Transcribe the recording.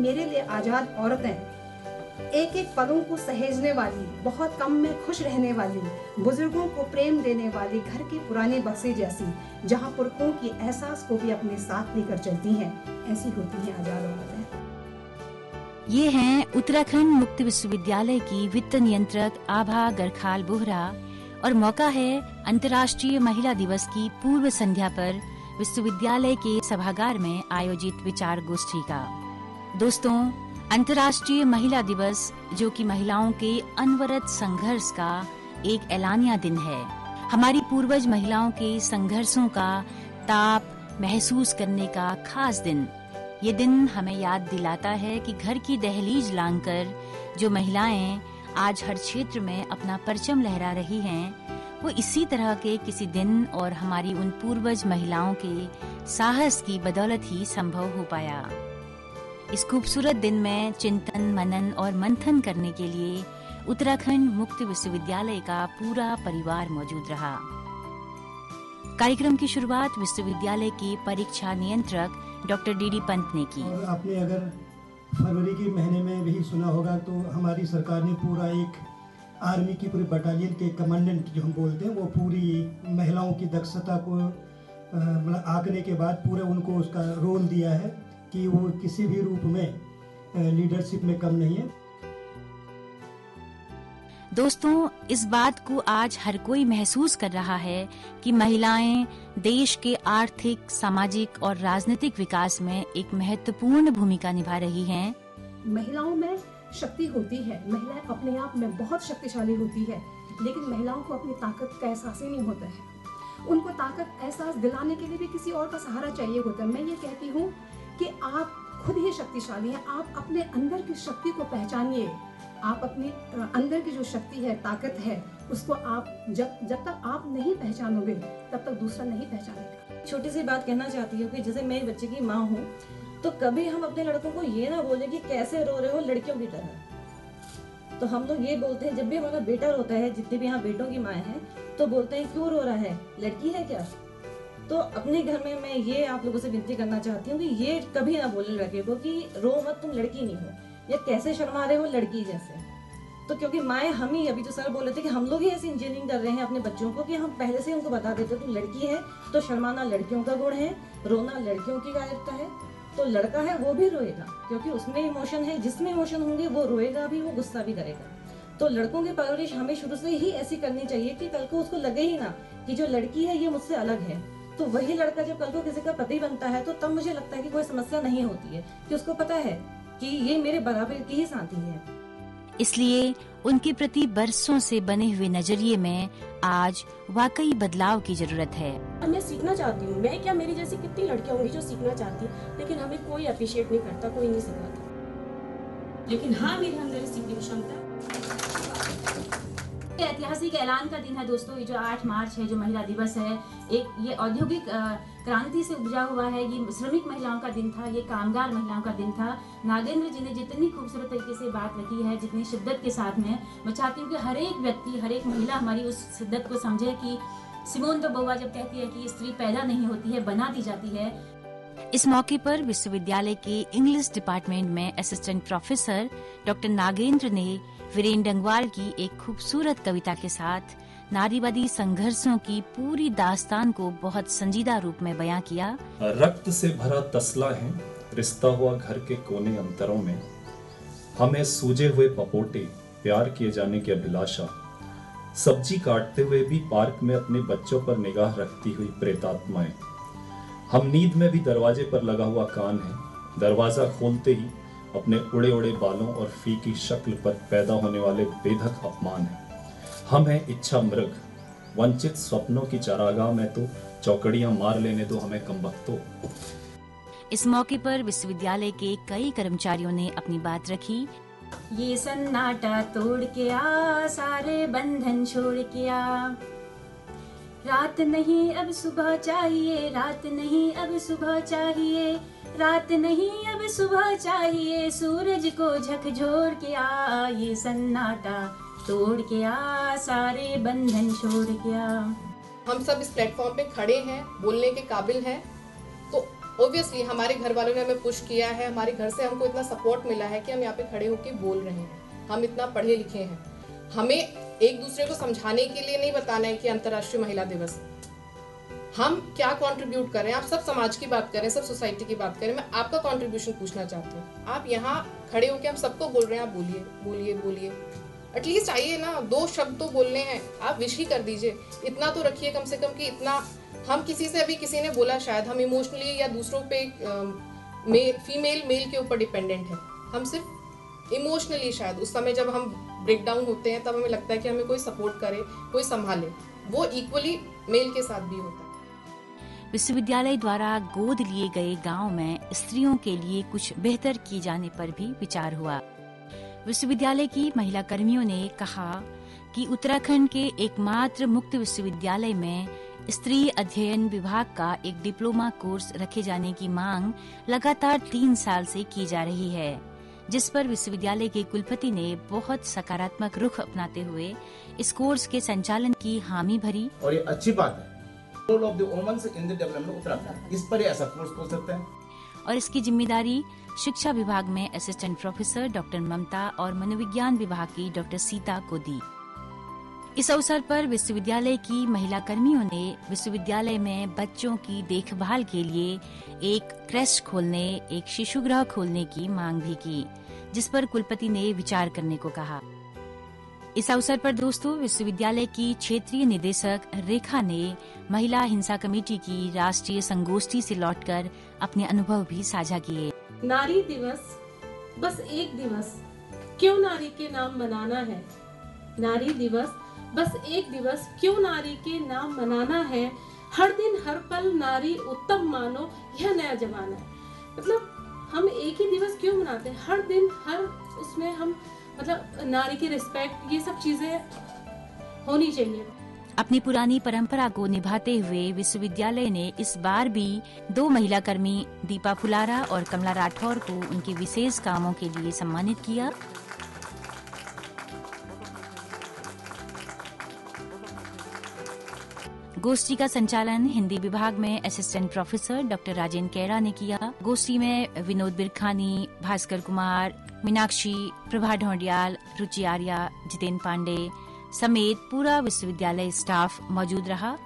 मेरे लिए आज़ाद औरतें एक एक पलों को सहेजने वाली, बहुत कम में खुश रहने वाली, बुज़ुर्गों को प्रेम देने वाली घर के पुराने बक्से जैसी, जहाँ पुरखों की एहसास को भी अपने साथ लेकर चलती हैं, ऐसी होती हैं आज़ाद औरतें। ये हैं उत्तराखंड मुक्त विश्वविद्यालय की वित्त नियंत्रक आभा गरखाल बोहरा और मौका है अंतर्राष्ट्रीय महिला दिवस की पूर्व संध्या पर विश्वविद्यालय के सभागार में आयोजित विचार गोष्ठी का। दोस्तों अंतर्राष्ट्रीय महिला दिवस जो कि महिलाओं के अनवरत संघर्ष का एक ऐलानिया दिन है। हमारी पूर्वज महिलाओं के संघर्षों का ताप महसूस करने का खास दिन। ये दिन हमें याद दिलाता है कि घर की दहलीज लांघकर जो महिलाएँ आज हर क्षेत्र में अपना परचम लहरा रही हैं, वो इसी तरह के किसी दिन और हमारी उन पूर्वज महिलाओं के साहस की बदौलत ही संभव हो पाया। इस खूबसूरत दिन में चिंतन, मनन और मंथन करने के लिए उत्तराखंड मुक्त विश्वविद्यालय का पूरा परिवार मौजूद रहा। कार्यक्रम की शुरुआत विश्वविद्यालय के परीक्षा नियंत्रक डॉक्टर डी डी पंत ने की। आपने अगर फरवरी के महीने में भी सुना होगा तो हमारी सरकार ने पूरा एक आर्मी की पूरी बटालियन के कमांडेंट जो हम बोलते हैं, वो पूरी महिलाओं की दक्षता को मतलब आंकने के बाद पूरा उनको उसका रोल दिया है। कि वो किसी भी रूप में लीडरशिप में कम नहीं है। दोस्तों इस बात को आज हर कोई महसूस कर रहा है कि महिलाएँ देश के आर्थिक सामाजिक और राजनीतिक विकास में एक महत्वपूर्ण भूमिका निभा रही हैं। महिलाओं में शक्ति होती है। महिलाएँ अपने आप में बहुत शक्तिशाली होती है लेकिन महिलाओं को अपनी ताकत का एहसास ही नहीं होता है। उनको ताकत एहसास दिलाने के लिए भी किसी और का सहारा चाहिए होता है। मैं ये कहती हूँ कि आप खुद ही शक्तिशाली हैं, आप अपने अंदर की शक्ति को पहचानिए। आप अपने अंदर की जो शक्ति है, ताकत है, उसको आप जब जब तक आप नहीं पहचानोगे, तब तक दूसरा नहीं पहचानेगा। छोटी सी बात कहना चाहती हूँ कि जैसे मेरे बच्चे की माँ हूँ तो कभी हम अपने लड़कों को ये ना बोले कि कैसे रो रहे हो लड़कियों की तरह। तो हम लोग ये बोलते हैं, जब भी हमारा बेटा रोता है, जितने भी यहाँ बेटों की माएँ हैं तो बोलते हैं, क्यों रो रहा है? लड़की है क्या? तो अपने घर में मैं ये आप लोगों से विनती करना चाहती हूँ कि ये कभी ना बोले लड़के को कि रो मत, तुम लड़की नहीं हो। या कैसे शर्मा रहे हो लड़की जैसे? तो क्योंकि माए हम ही अभी तो सर बोले थे कि हम लोग ही ऐसी इंजीनियरिंग कर रहे हैं अपने बच्चों को कि हम पहले से उनको बता देते तू लड़की है तो शर्माना लड़कियों का गुण है, रोना लड़कियों की कायरता है। तो लड़का है, वो भी रोएगा, क्योंकि उसमें इमोशन है, जिसमें इमोशन होंगे, वो रोएगा भी, वो गुस्सा भी करेगा। तो लड़कों की परवरिश हमें शुरू से ही ऐसी करनी चाहिए कि कल को उसको लगे ही ना कि जो लड़की है, ये मुझसे अलग है। तो वही लड़का जब कल को किसी का पति बनता है तो तब मुझे लगता है कि कोई समस्या नहीं होती है कि उसको पता है कि ये मेरे बराबर की ही साथी है। इसलिए उनके प्रति बरसों से बने हुए नज़रिए में आज वाकई बदलाव की ज़रूरत है। मैं सीखना चाहती हूँ मैं क्या मेरी जैसी कितनी लड़कियाँ होंगी जो सीखना चाहती हैं लेकिन हमें कोई अप्रिशिएट नहीं करता कोई नहीं सिखाता। लेकिन हाँ मेरे अंदर सीखने की क्षमता ऐतिहासिक ऐलान का दिन है दोस्तों। ये जो 8 मार्च है, जो महिला दिवस है, एक ये औद्योगिक क्रांति से उपजा हुआ है। ये श्रमिक महिलाओं का दिन था, ये कामगार महिलाओं का दिन था। नागेंद्र जी ने जितनी खूबसूरत तरीके से बात रखी है, जितनी शिद्दत के साथ में, मैं चाहती हूँ कि हर एक व्यक्ति, हर एक महिला हमारी उस शिद्दत को समझे कि सिमोन तो बउआ जब कहती है कि स्त्री पैदा नहीं होती है, बना दी जाती है। इस मौके पर विश्वविद्यालय के इंग्लिश डिपार्टमेंट में असिस्टेंट प्रोफेसर डॉक्टर नागेंद्र ने वीरेंद्र डंगवाल की एक खूबसूरत कविता के साथ नारीवादी संघर्षों की पूरी दास्तान को बहुत संजीदा रूप में बयां किया। रक्त से भरा तसला है, रिश्ता हुआ घर के कोने अंतरों में। हमें सूजे हुए पपोटे, प्यार किए जाने की अभिलाषा। सब्ज़ी काटते हुए भी पार्क में अपने बच्चों पर निगाह रखती हुई प्रेतात्माएँ। हम नींद में भी दरवाजे पर लगा हुआ कान है। दरवाज़ा खोलते ही अपने उड़े उड़े बालों और फ़ी की शक्ल पर पैदा होने वाले बेधक अपमान है। हम हैं इच्छा मृग। वंचित स्वप्नों की चरागाह में तो चौकड़ियाँ मार लेने दो हमें कम वक्तों इस मौके पर विश्वविद्यालय के कई कर्मचारियों ने अपनी बात रखी। ये सन्नाटा तोड़ के आ सारे बंधन छोड़ के आ। रात नहीं, अब सुबह चाहिए। रात नहीं, अब सुबह चाहिए। रात नहीं, अब सुबह चाहिए। सूरज को झकझोर के आ ये सन्नाटा। तोड़ के आ, सारे बंधन छोड़ के आ। हम सब इस प्लेटफॉर्म पे खड़े हैं, बोलने के काबिल हैं। तो ऑब्वियसली हमारे घर वालों ने हमें पुश किया है। हमारे घर से हमको इतना सपोर्ट मिला है कि हम यहाँ पे खड़े होकर बोल रहे हैं। हम इतना पढ़े लिखे हैं। हमें एक दूसरे को समझाने के लिए नहीं बताना है कि अंतर्राष्ट्रीय महिला दिवस। हम क्या कंट्रीब्यूट कर रहे हैं? आप सब समाज की बात करें सब सोसाइटी की बात करें मैं आपका कंट्रीब्यूशन पूछना चाहती हूँ। आप यहाँ खड़े होकर हम सबको बोल रहे हैं आप बोलिए बोलिए बोलिए। एटलीस्ट आइए ना दो शब्द तो बोलने हैं। आप विश ही कर दीजिए। इतना तो रखिए कम से कम कि इतना हम किसी से अभी किसी ने बोला शायद हम इमोशनली या दूसरों पे मे, फीमेल मेल के ऊपर डिपेंडेंट है। हम सिर्फ़ इमोशनली शायद, उस समय जब हम ब्रेक डाउन होते हैं, तब हमें लगता है कि हमें कोई सपोर्ट करे, कोई संभाले। वो इक्वली मेल के साथ भी होता है। विश्वविद्यालय द्वारा गोद लिए गए गाँव में स्त्रियों के लिए कुछ बेहतर किए जाने पर भी विचार हुआ। विश्वविद्यालय की महिला कर्मियों ने कहा कि उत्तराखंड के एकमात्र मुक्त विश्वविद्यालय में स्त्री अध्ययन विभाग का एक डिप्लोमा कोर्स रखे जाने की मांग लगातार तीन साल से की जा रही है। जिस पर विश्वविद्यालय के कुलपति ने बहुत सकारात्मक रुख अपनाते हुए इस कोर्स के संचालन की हामी भरी। और ये अच्छी बात है। Role of the women's in the development Uttarakhand इस पर ऐसा कोर्स खोल सकते हैं। और इसकी ज़िम्मेदारी शिक्षा विभाग में असिस्टेंट प्रोफेसर डॉक्टर ममता और मनोविज्ञान विभाग की डॉक्टर सीता को दी। इस अवसर पर विश्वविद्यालय की महिला कर्मियों ने विश्वविद्यालय में बच्चों की देखभाल के लिए एक क्रेश खोलने, एक शिशु गृह खोलने की मांग भी की, जिस पर कुलपति ने विचार करने को कहा। इस अवसर पर दोस्तों, विश्वविद्यालय की क्षेत्रीय निदेशक रेखा ने महिला हिंसा कमेटी की राष्ट्रीय संगोष्ठी से लौटकर अपने अनुभव भी साझा किए। नारी दिवस, बस एक दिवस। क्यों नारी के नाम मनाना है? नारी दिवस बस एक दिवस क्यों नारी के नाम मनाना है? हर दिन हर पल नारी उत्तम मानो, यह नया जमाना है। मतलब हम एक ही दिवस क्यों मनाते हैं? हर दिन हर उसमें हम मतलब नारी की रिस्पेक्ट ये सब चीज़ें होनी चाहिए। अपनी पुरानी परंपरा को निभाते हुए विश्वविद्यालय ने इस बार भी दो महिला कर्मी दीपा फुलारा और कमला राठौर को उनके विशेष कामों के लिए सम्मानित किया। गोष्ठी का संचालन हिंदी विभाग में assistant professor doctor Rajendra Kaira ने किया। गोष्ठी में विनोद बिरखानी, भास्कर कुमार, मीनाक्षी, प्रभा ढोंडियाल, रुचि आर्या जितेन्द्र पांडे समेत पूरा विश्वविद्यालय स्टाफ मौजूद रहा।